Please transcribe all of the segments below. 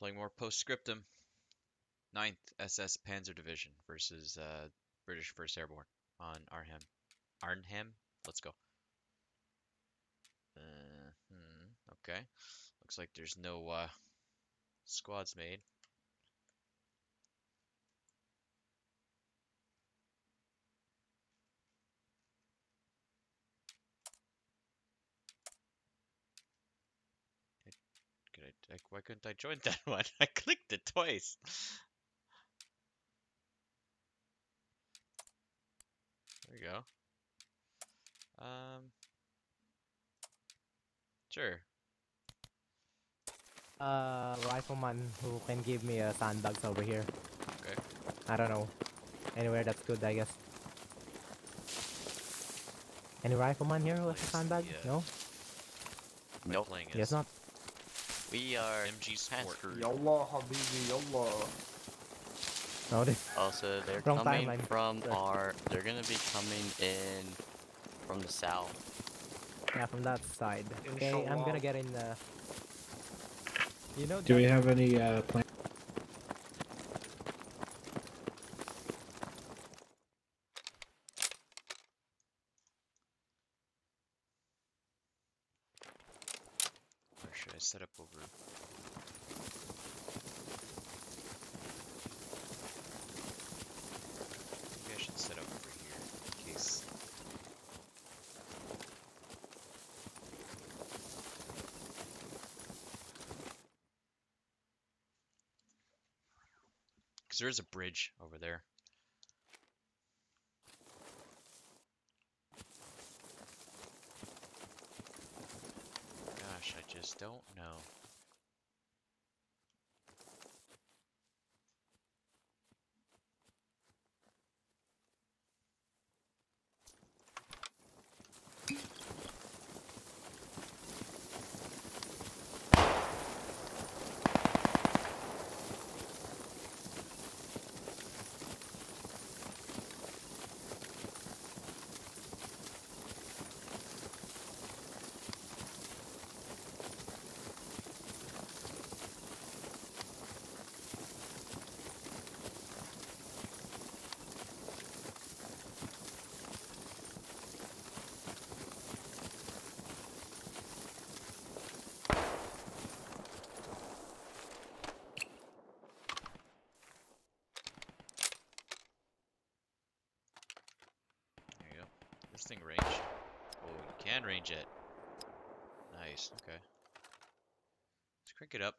Playing more Postscriptum. 9th SS Panzer Division versus uh, British 1st Airborne on Arnhem. Arnhem? Let's go. Uh, hmm, okay. Looks like there's no uh, squads made. Could I, like, why couldn't I join that one? I clicked it twice. There we go. Um, sure. Uh, rifleman who can give me a sandbags over here. Okay. I don't know. Anywhere that's good, I guess. Any rifleman here who has a sandbag? yeah. No? Am I Nope. playing Yes, not. We are MG Support. transferred. Yallah, habibi, yallah. No, they- Also, they're Wrong coming timeline. from Sorry. our. They're gonna be coming in from the south. yeah, from that side. Okay, I'm gonna get in the... You know Do we have any uh, plan? Set up over? Maybe I should set up over here in case. Because there is a bridge over there. Gosh, I just don't know. There you go. This thing range. Oh, you can range it. Nice. Okay. Let's crank it up.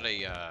Got a, uh,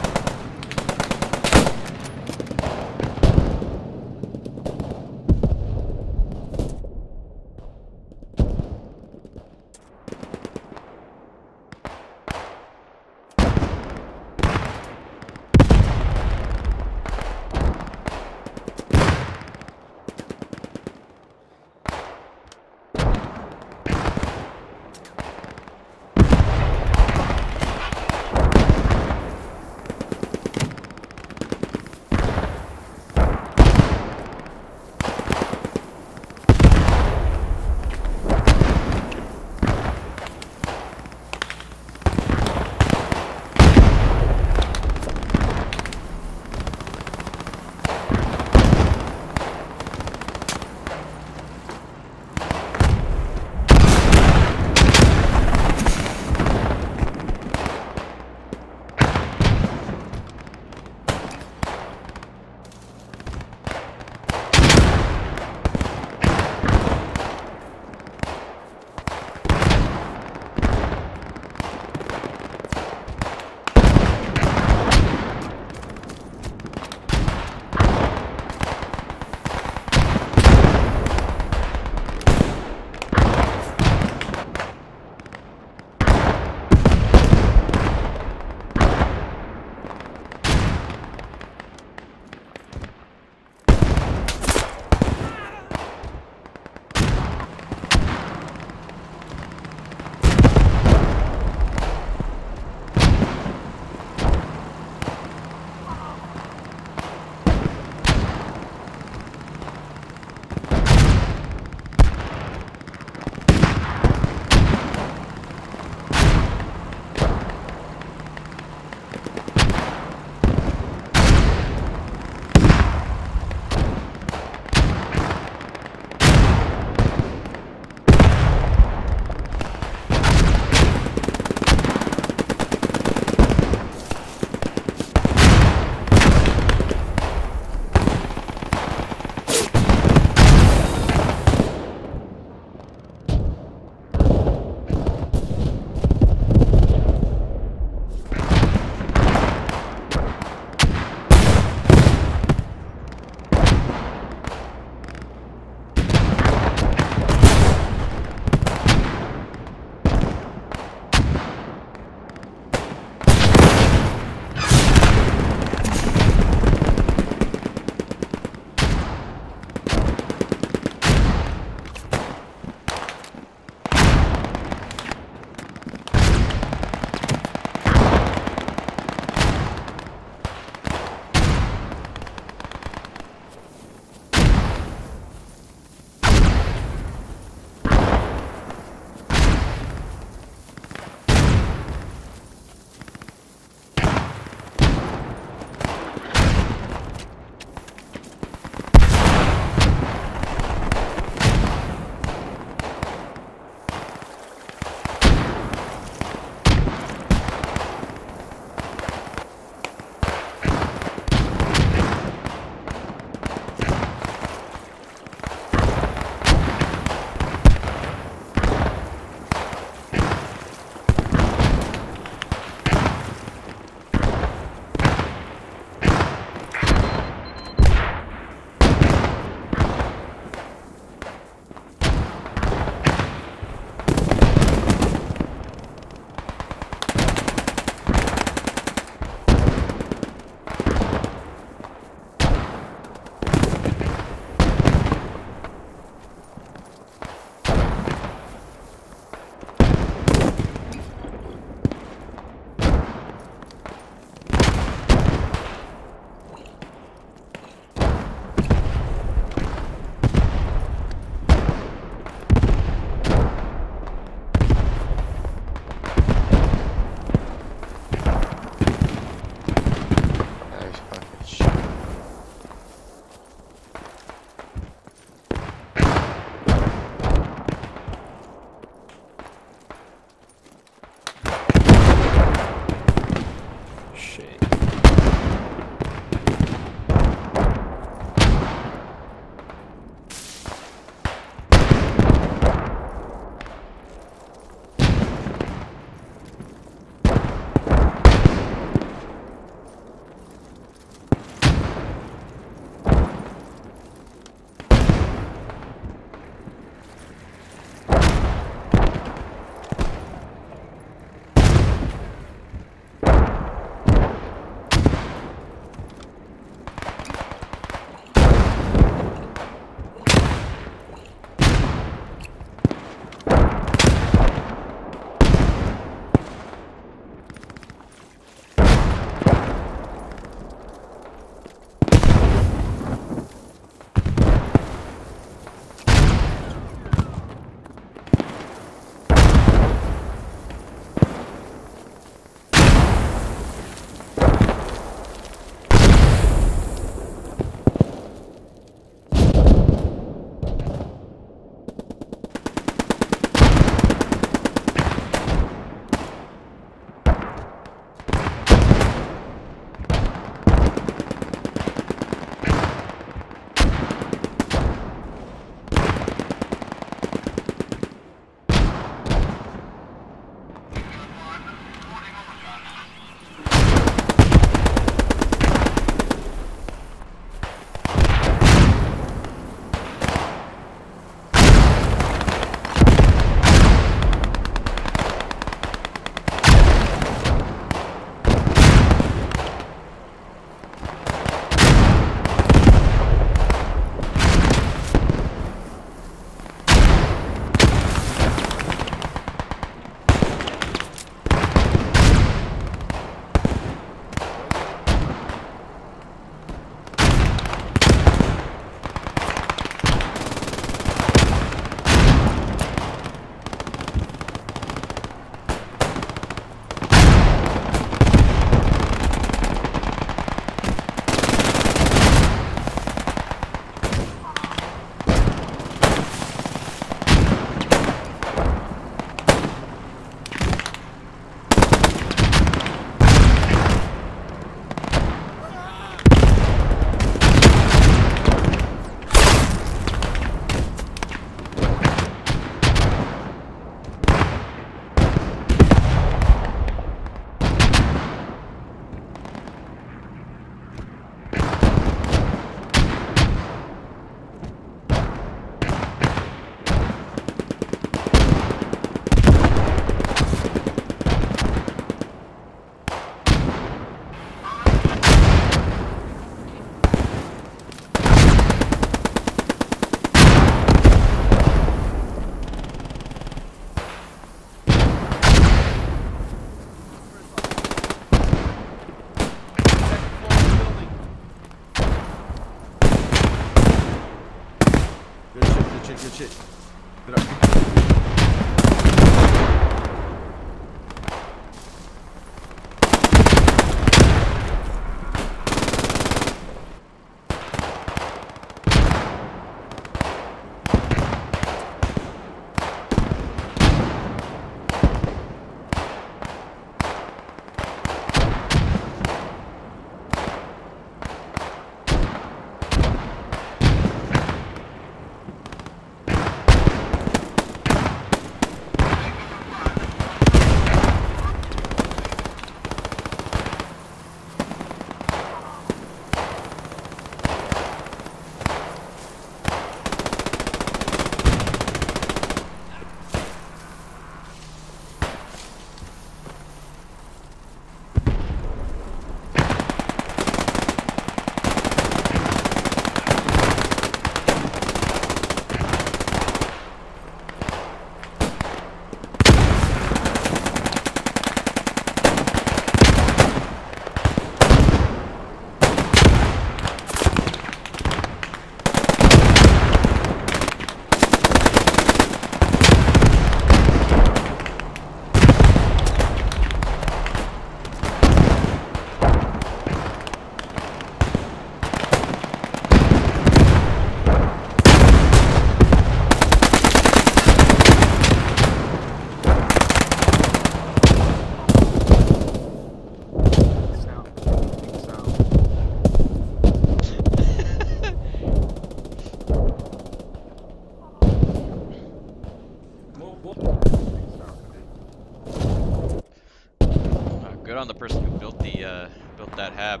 good on the person who built the uh, built that hab.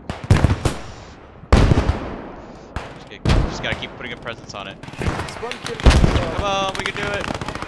Just, get, just gotta keep putting a presence on it. Come on, we can do it.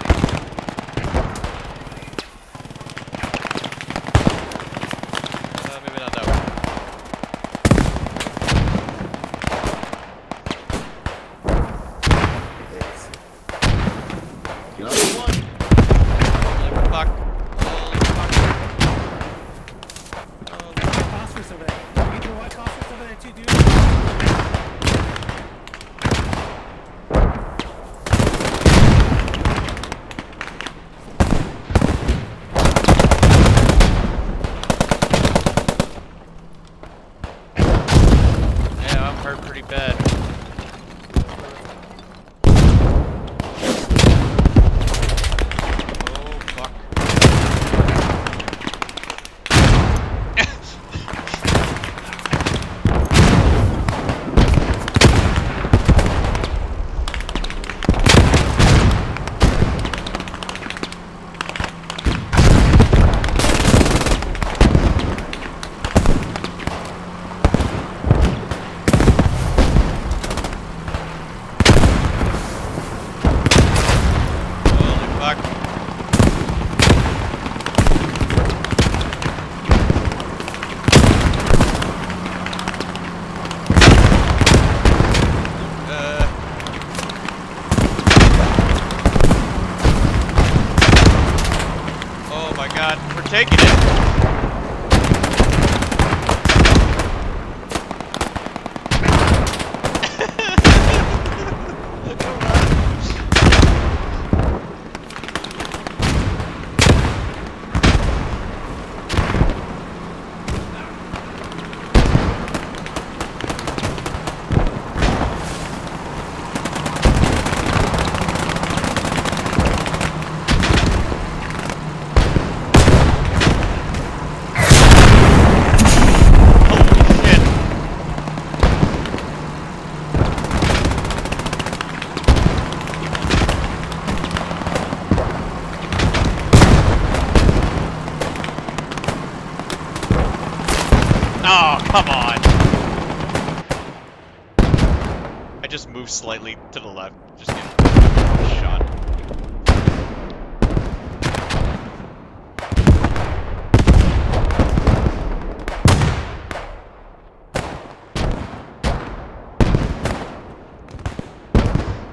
Moved slightly to the left, just get shot.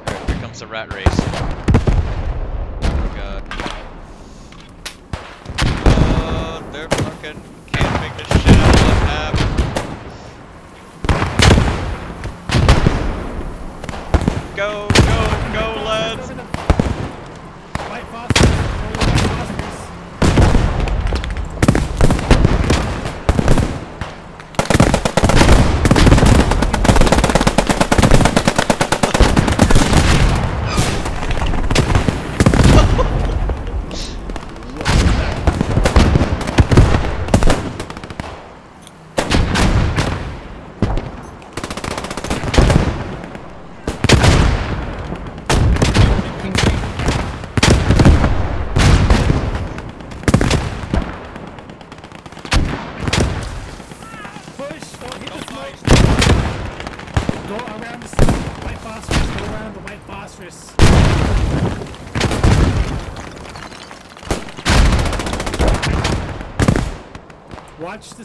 Alright, here comes the rat race. Oh god. Oh, they're fucking can't make this shit out of the map. Go, go, go, Watch the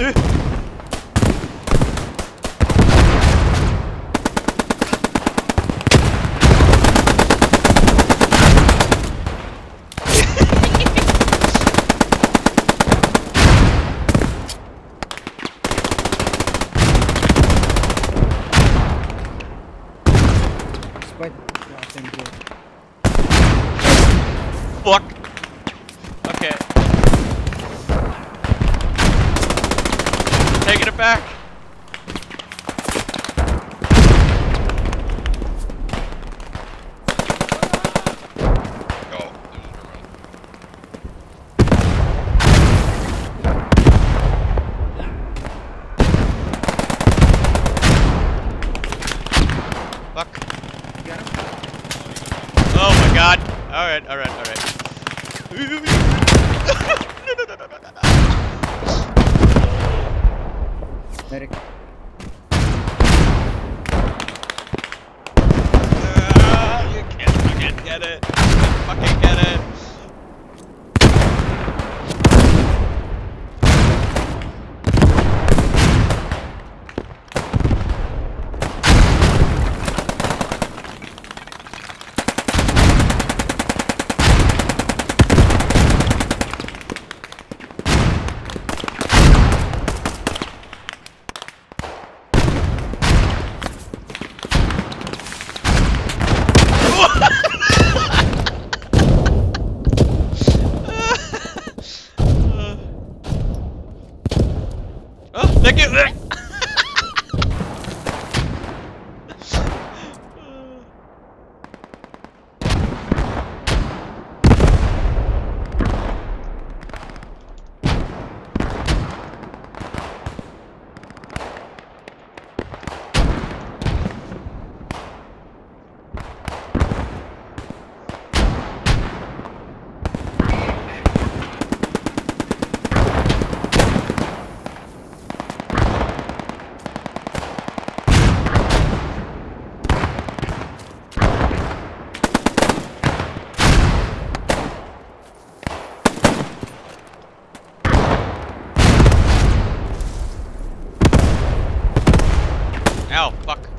uh. get it. Ow, fuck.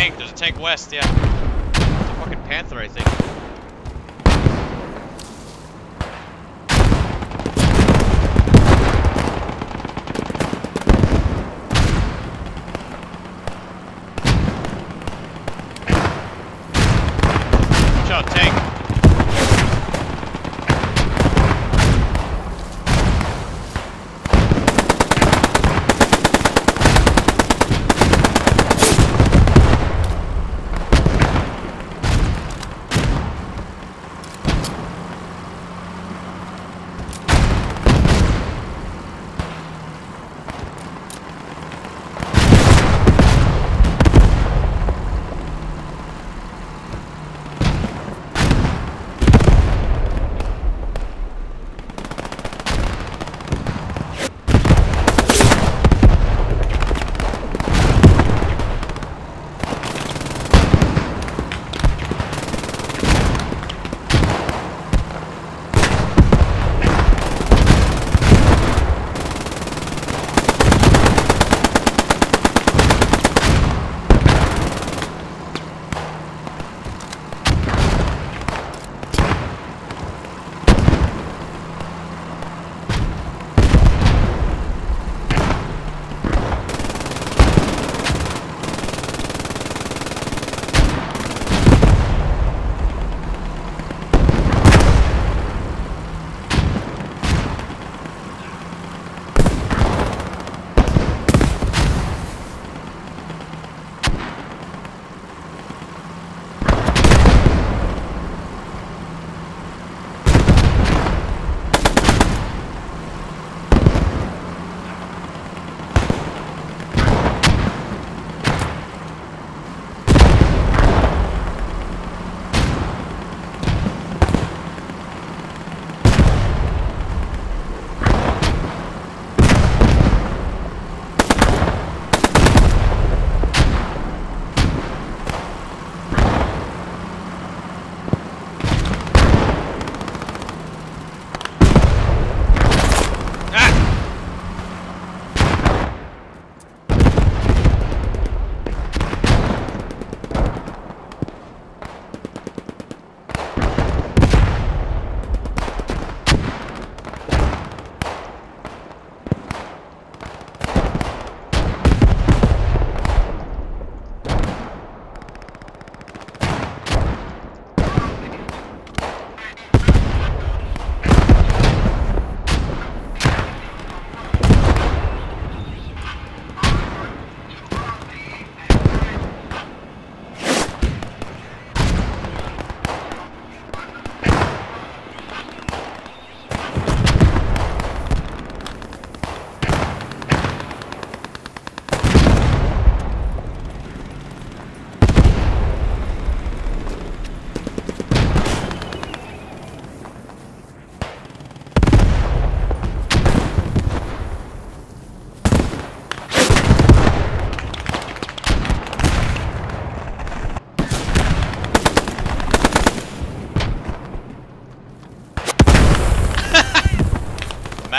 tank. There's a tank west, yeah. It's a fucking panther, I think.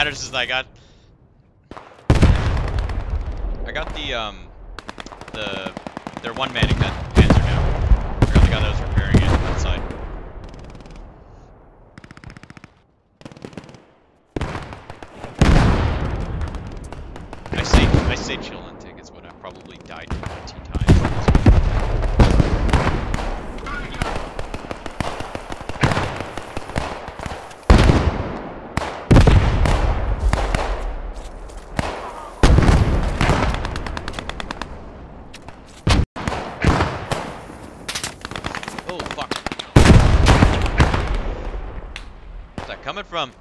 Matters is I got I got the um the they're one manning that Panzer now. I got the guy that was repairing it outside. I say I say chill and tickets when I probably died 20 times. Oh fuck. Where's that coming from?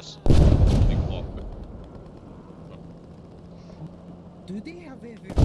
Us. Do they have a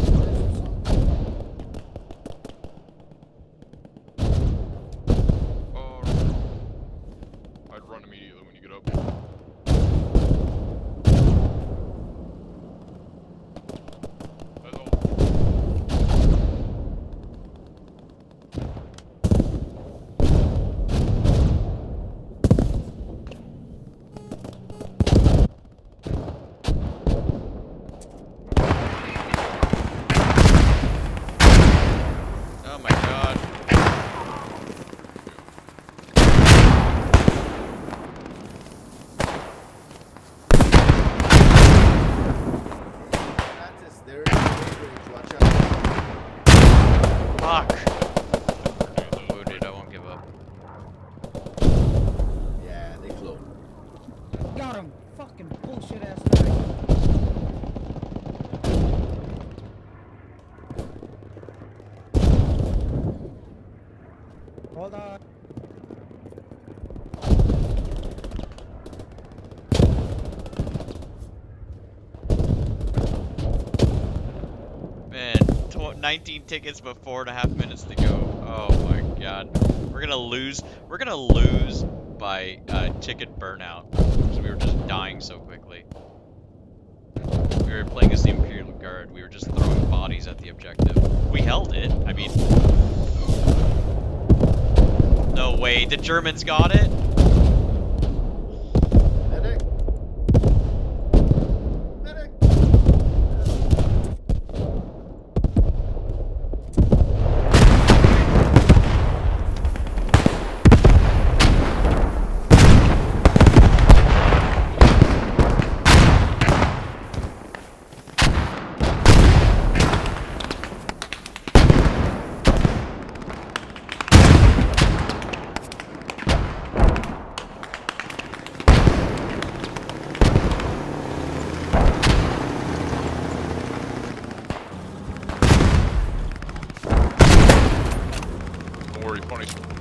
Hold on. Man, tw- 19 tickets but four and a half minutes to go. Oh my god. We're gonna lose. We're gonna lose by uh, ticket burnout because we were just dying so quickly. We were playing as the Imperial Guard. We were just throwing bodies at the objective. We held it. I mean, no way. The Germans got it.